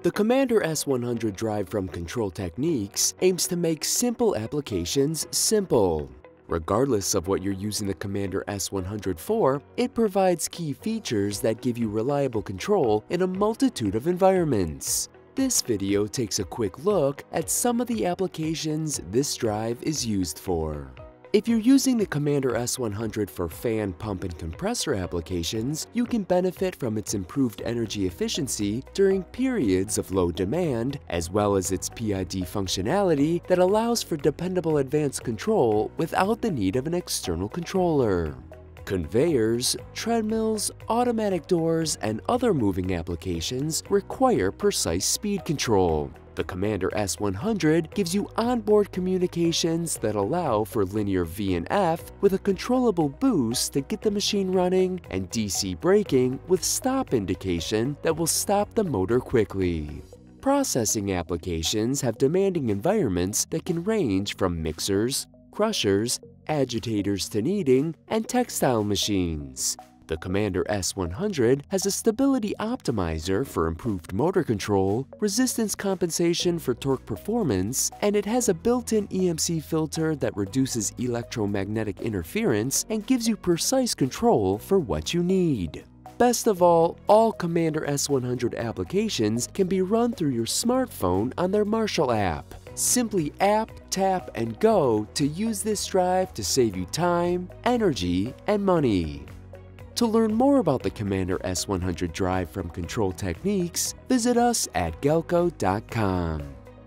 The Commander S100 drive from Control Techniques aims to make simple applications simple. Regardless of what you're using the Commander S100 for, it provides key features that give you reliable control in a multitude of environments. This video takes a quick look at some of the applications this drive is used for. If you're using the Commander S100 for fan, pump, and compressor applications, you can benefit from its improved energy efficiency during periods of low demand, as well as its PID functionality that allows for dependable advanced control without the need of an external controller. Conveyors, treadmills, automatic doors, and other moving applications require precise speed control. The Commander S100 gives you onboard communications that allow for linear V and F with a controllable boost to get the machine running and DC braking with stop indication that will stop the motor quickly. Processing applications have demanding environments that can range from mixers, crushers, agitators to kneading, and textile machines. The Commander S100 has a stability optimizer for improved motor control, resistance compensation for torque performance, and it has a built-in EMC filter that reduces electromagnetic interference and gives you precise control for what you need. Best of all, all Commander S100 applications can be run through your smartphone on their Marshal app. Simply app, tap, and go to use this drive to save you time, energy, and money. To learn more about the Commander S100 drive from Control Techniques, visit us at Galco.com.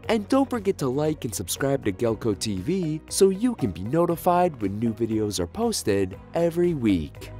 And don't forget to like and subscribe to Galco TV so you can be notified when new videos are posted every week.